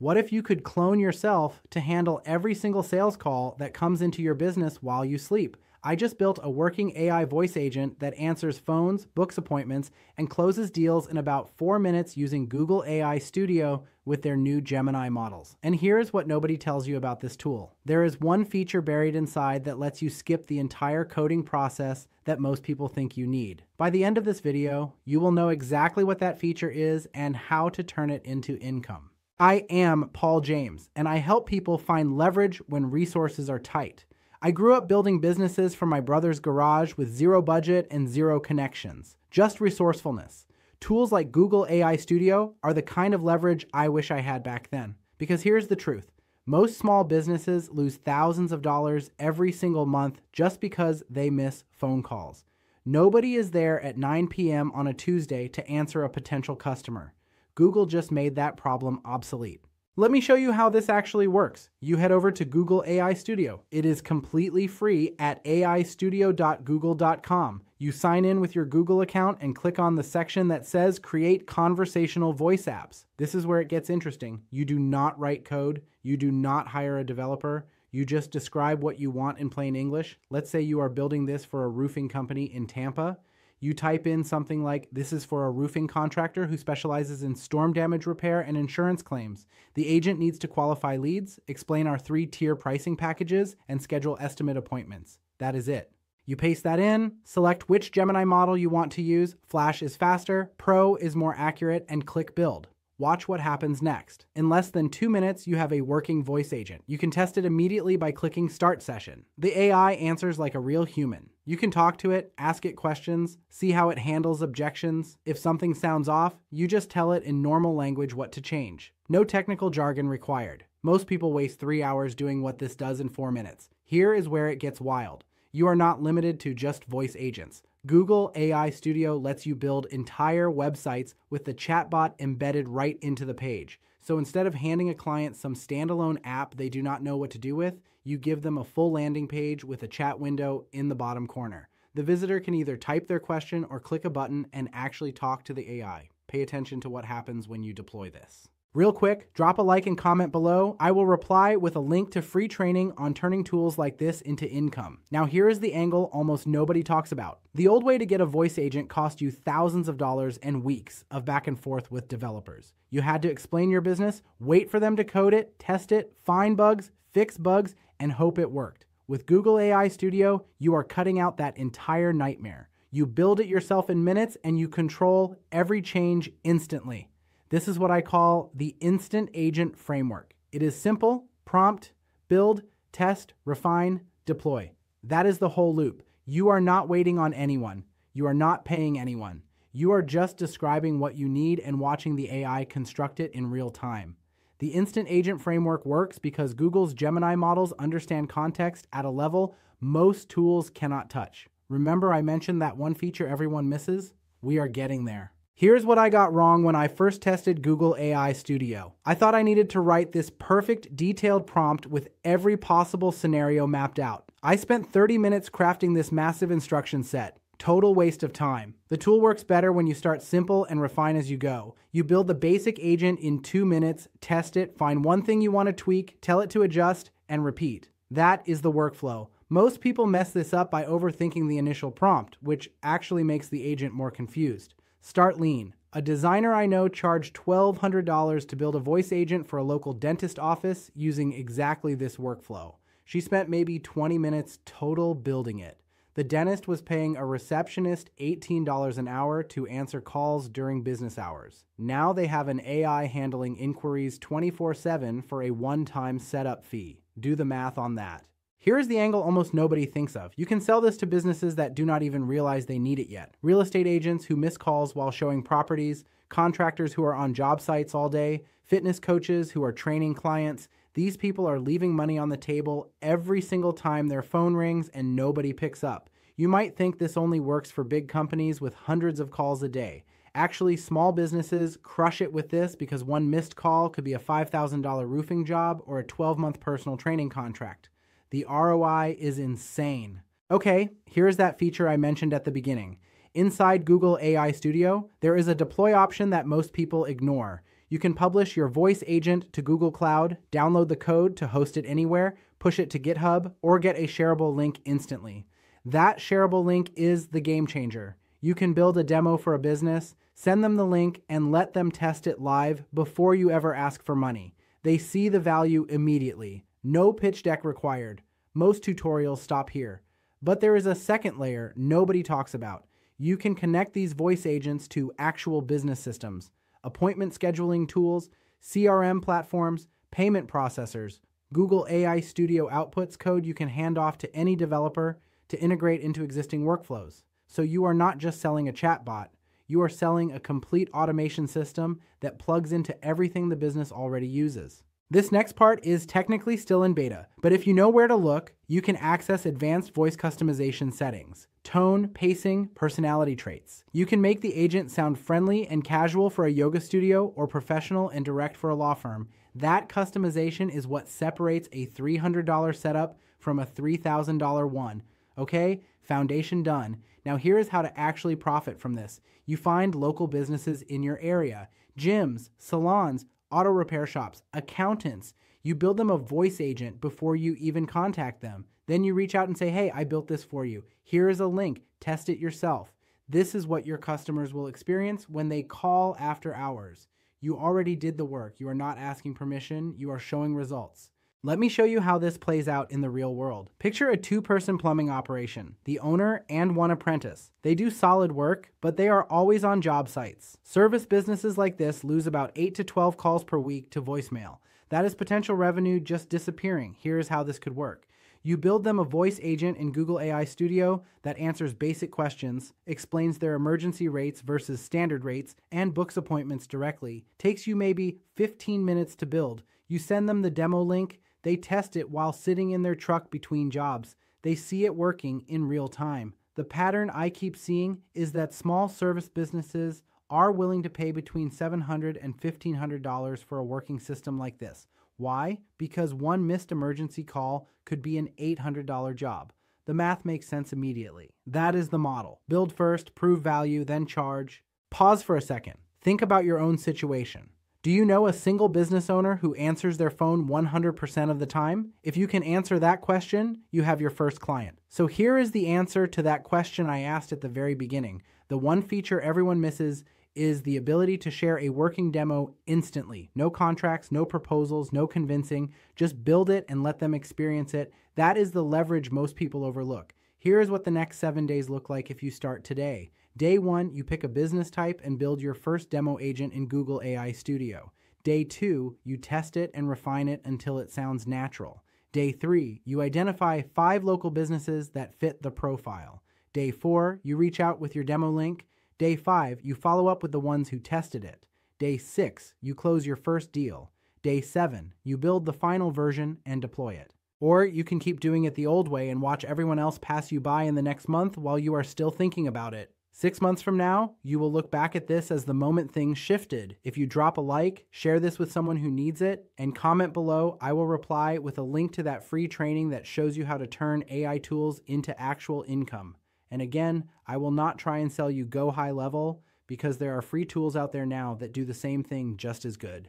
What if you could clone yourself to handle every single sales call that comes into your business while you sleep? I just built a working AI voice agent that answers phones, books appointments, and closes deals in about four minutes using Google AI Studio with their new Gemini models. And here's what nobody tells you about this tool there is one feature buried inside that lets you skip the entire coding process that most people think you need. By the end of this video, you will know exactly what that feature is and how to turn it into income. I am Paul James, and I help people find leverage when resources are tight. I grew up building businesses from my brother's garage with zero budget and zero connections, just resourcefulness. Tools like Google AI Studio are the kind of leverage I wish I had back then. Because here's the truth most small businesses lose thousands of dollars every single month just because they miss phone calls. Nobody is there at 9 p.m. on a Tuesday to answer a potential customer. Google just made that problem obsolete. Let me show you how this actually works. You head over to Google AI Studio. It is completely free at aistudio.google.com. You sign in with your Google account and click on the section that says Create Conversational Voice Apps. This is where it gets interesting. You do not write code, you do not hire a developer. You just describe what you want in plain English. Let's say you are building this for a roofing company in Tampa you type in something like, This is for a roofing contractor who specializes in storm damage repair and insurance claims. The agent needs to qualify leads, explain our three tier pricing packages, and schedule estimate appointments. That is it. You paste that in, select which Gemini model you want to use. Flash is faster, Pro is more accurate, and click Build. Watch what happens next. In less than two minutes, you have a working voice agent. You can test it immediately by clicking Start Session. The AI answers like a real human. You can talk to it, ask it questions, see how it handles objections. If something sounds off, you just tell it in normal language what to change. No technical jargon required. Most people waste three hours doing what this does in four minutes. Here is where it gets wild. You are not limited to just voice agents. Google AI Studio lets you build entire websites with the chatbot embedded right into the page. So instead of handing a client some standalone app they do not know what to do with, you give them a full landing page with a chat window in the bottom corner. The visitor can either type their question or click a button and actually talk to the AI. Pay attention to what happens when you deploy this. Real quick, drop a like and comment below. I will reply with a link to free training on turning tools like this into income. Now, here is the angle almost nobody talks about. The old way to get a voice agent cost you thousands of dollars and weeks of back and forth with developers. You had to explain your business, wait for them to code it, test it, find bugs, fix bugs, and hope it worked. With Google AI Studio, you are cutting out that entire nightmare. You build it yourself in minutes and you control every change instantly. This is what I call the instant agent framework. It is simple, prompt, build, test, refine, deploy. That is the whole loop. You are not waiting on anyone. You are not paying anyone. You are just describing what you need and watching the AI construct it in real time. The instant agent framework works because Google's Gemini models understand context at a level most tools cannot touch. Remember, I mentioned that one feature everyone misses? We are getting there. Here's what I got wrong when I first tested Google AI Studio. I thought I needed to write this perfect detailed prompt with every possible scenario mapped out. I spent 30 minutes crafting this massive instruction set. Total waste of time. The tool works better when you start simple and refine as you go. You build the basic agent in two minutes, test it, find one thing you want to tweak, tell it to adjust, and repeat. That is the workflow. Most people mess this up by overthinking the initial prompt, which actually makes the agent more confused. Start lean. A designer I know charged $1,200 to build a voice agent for a local dentist office using exactly this workflow. She spent maybe 20 minutes total building it. The dentist was paying a receptionist $18 an hour to answer calls during business hours. Now they have an AI handling inquiries 24 7 for a one time setup fee. Do the math on that. Here is the angle almost nobody thinks of. You can sell this to businesses that do not even realize they need it yet. Real estate agents who miss calls while showing properties, contractors who are on job sites all day, fitness coaches who are training clients. These people are leaving money on the table every single time their phone rings and nobody picks up. You might think this only works for big companies with hundreds of calls a day. Actually, small businesses crush it with this because one missed call could be a $5,000 roofing job or a 12 month personal training contract. The ROI is insane. Okay, here's that feature I mentioned at the beginning. Inside Google AI Studio, there is a deploy option that most people ignore. You can publish your voice agent to Google Cloud, download the code to host it anywhere, push it to GitHub, or get a shareable link instantly. That shareable link is the game changer. You can build a demo for a business, send them the link, and let them test it live before you ever ask for money. They see the value immediately. No pitch deck required. Most tutorials stop here. But there is a second layer nobody talks about. You can connect these voice agents to actual business systems appointment scheduling tools, CRM platforms, payment processors. Google AI Studio outputs code you can hand off to any developer to integrate into existing workflows. So you are not just selling a chatbot, you are selling a complete automation system that plugs into everything the business already uses. This next part is technically still in beta, but if you know where to look, you can access advanced voice customization settings, tone, pacing, personality traits. You can make the agent sound friendly and casual for a yoga studio or professional and direct for a law firm. That customization is what separates a $300 setup from a $3,000 one. Okay, foundation done. Now, here is how to actually profit from this. You find local businesses in your area, gyms, salons, auto repair shops, accountants. You build them a voice agent before you even contact them. Then you reach out and say, hey, I built this for you. Here is a link. Test it yourself. This is what your customers will experience when they call after hours. You already did the work. You are not asking permission. You are showing results. Let me show you how this plays out in the real world. Picture a two person plumbing operation, the owner and one apprentice. They do solid work, but they are always on job sites. Service businesses like this lose about 8 to 12 calls per week to voicemail. That is potential revenue just disappearing. Here's how this could work. You build them a voice agent in Google AI Studio that answers basic questions, explains their emergency rates versus standard rates, and books appointments directly. Takes you maybe 15 minutes to build. You send them the demo link they test it while sitting in their truck between jobs. They see it working in real time. The pattern I keep seeing is that small service businesses are willing to pay between $700 and $1,500 for a working system like this. Why? Because one missed emergency call could be an $800 job. The math makes sense immediately. That is the model. Build first, prove value, then charge. Pause for a second. Think about your own situation. Do you know a single business owner who answers their phone 100% of the time? If you can answer that question, you have your first client. So here is the answer to that question I asked at the very beginning. The one feature everyone misses is the ability to share a working demo instantly. No contracts, no proposals, no convincing. Just build it and let them experience it. That is the leverage most people overlook. Here is what the next seven days look like if you start today. Day one, you pick a business type and build your first demo agent in Google AI Studio. Day two, you test it and refine it until it sounds natural. Day three, you identify five local businesses that fit the profile. Day four, you reach out with your demo link. Day five, you follow up with the ones who tested it. Day six, you close your first deal. Day seven, you build the final version and deploy it. Or you can keep doing it the old way and watch everyone else pass you by in the next month while you are still thinking about it. Six months from now, you will look back at this as the moment things shifted. If you drop a like, share this with someone who needs it, and comment below, I will reply with a link to that free training that shows you how to turn AI tools into actual income. And again, I will not try and sell you Go High Level because there are free tools out there now that do the same thing just as good.